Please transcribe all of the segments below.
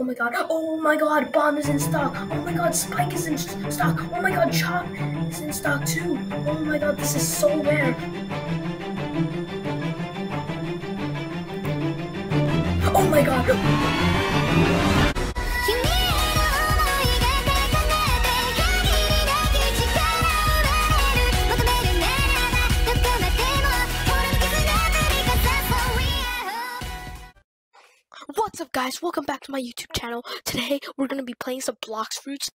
Oh my god. Oh my god. Bomb is in stock. Oh my god. Spike is in stock. Oh my god. Chop is in stock too. Oh my god. This is so rare. Oh my god. What's up guys, welcome back to my YouTube channel. Today we're to be playing some Blox Fruits.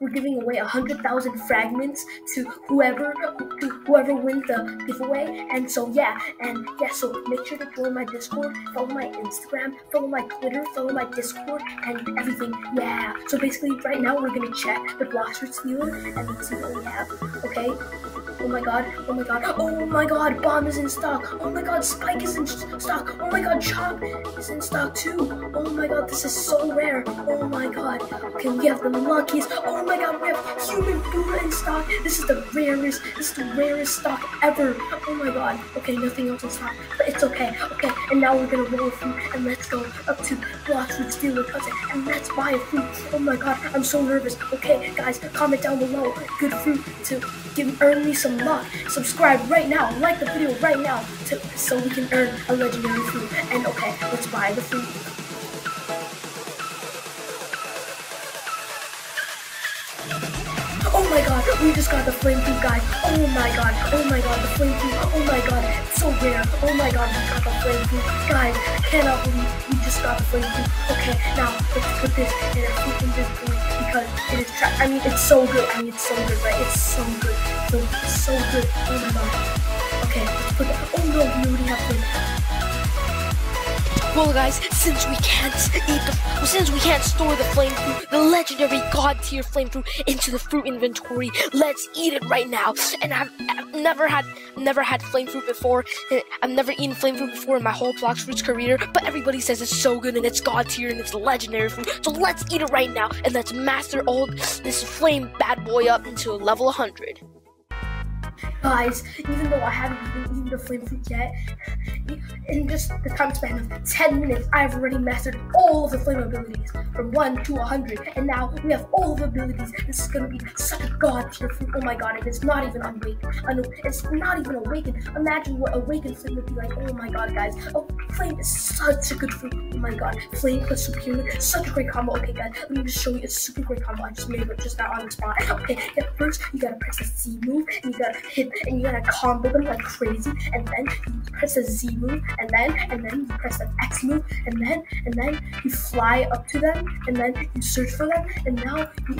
We're giving away a hundred thousand fragments to whoever to whoever wins the giveaway. And so yeah, and yeah, so make sure to join my Discord, follow my Instagram, follow my Twitter, follow my Discord, and everything. Yeah. So basically, right now we're gonna check the Blox Fruits dealer and see what we have. Okay. Oh my god, oh my god, oh my god, bomb is in stock. Oh my god, spike is in stock. Oh my god, chop is in stock too. Oh my god, this is so rare. Oh my god. Okay, we have the luckiest. Oh my god, we have human Buddha in stock. This is the rarest, this is the rarest stock ever. Oh my god. Okay, nothing else in stock, but it's okay. Okay, and now we're gonna roll through and let's go up to Blox Fruits Dealer Cousin and let's buy a fruit. Oh my god, I'm so nervous. Okay, guys, comment down below. Good fruit to give earn me some Subscribe right now, like the video right now, to, so we can earn a legendary fruit. And okay, let's buy the fruit. Oh my god, we just got the flame fruit, guys. Oh my god, oh my god, the flame fruit. Oh my god, rare. Oh my god, we got the flame fruit. Guys, I cannot believe we just got the flame fruit. Okay, now let's put this in a fruit inventory because it is, I mean, it's so good. I mean, it's so good, right? It's so good so, so good. Oh my god. Okay, let's put that. Oh no, we already have flame. Well, guys, since we can't eat the, well, since we can't store the flame fruit, the legendary god tier flame fruit into the fruit inventory, let's eat it right now. And I've, I've never had, never had flame fruit before. Eh, I've never eaten flame fruit before in my whole Blox Fruits career. But everybody says it's so good and it's god tier and it's legendary fruit. So let's eat it right now and let's master all this flame bad boy up into level 100. Guys, even though I haven't even eaten the flame fruit yet, in just the time span of 10 minutes, I've already mastered all of the flame abilities from 1 to 100, and now we have all the abilities. This is gonna be such a god tier fruit. Oh my god, and it's not even awakened. It's not even awakened. Imagine what awakened flame would be like. Oh my god, guys. Oh, flame is such a good fruit. Oh my god. Flame plus superhuman, such a great combo. Okay, guys, let me just show you a super great combo. I just made it just now on the spot. Okay, yeah, first you gotta press the C move, and you gotta hit and you gotta combo them like crazy, and then you press the Z move, and then and then you press the X move, and then and then you fly up to them, and then you search for them, and now you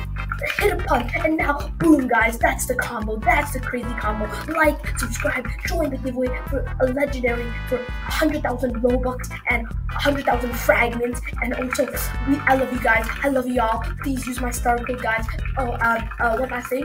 hit a punch, and now boom, guys, that's the combo. That's the crazy combo. Like, subscribe, join the giveaway for a legendary for 100,000 Robux and 100,000 fragments, and also we I love you guys. I love y'all. Please use my star code, guys. Oh, uh, uh, what I say?